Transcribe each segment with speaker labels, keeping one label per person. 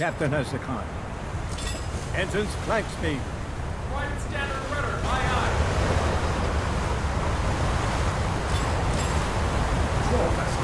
Speaker 1: Captain has the con. Engines, flank speed.
Speaker 2: Right standard rudder, my eye.
Speaker 3: Control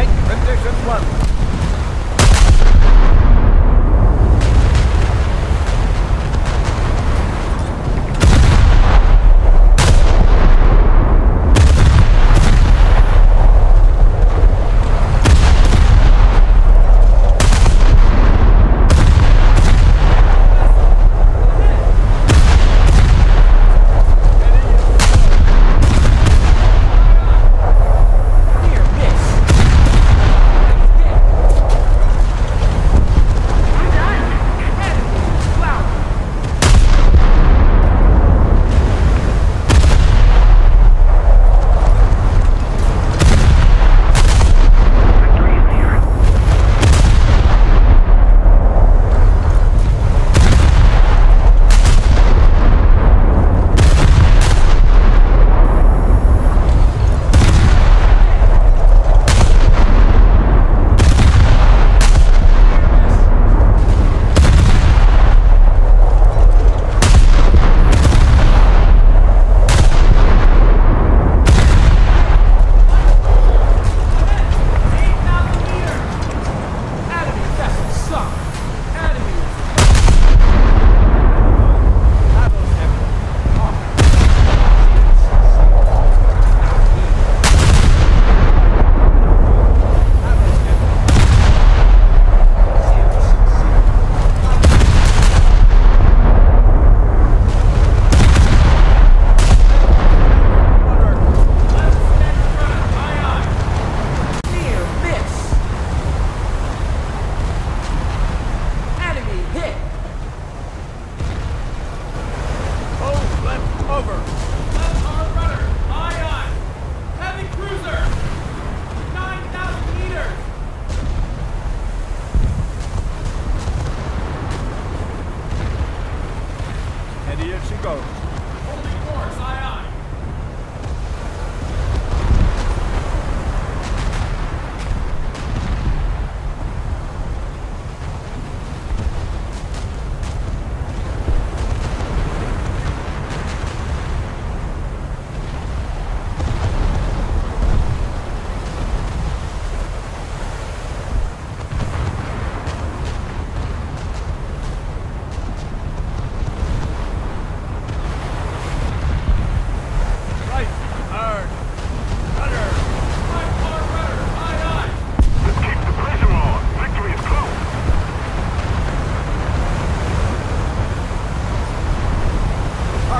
Speaker 1: Make condition one.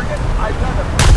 Speaker 1: Target. I've